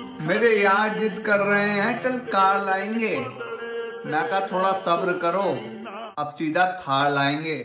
मेरे यार जिद कर रहे हैं, चल कार लाएँगे। मैं कहा, थोड़ा सब्र करो, अब सीधा थार लाएँगे।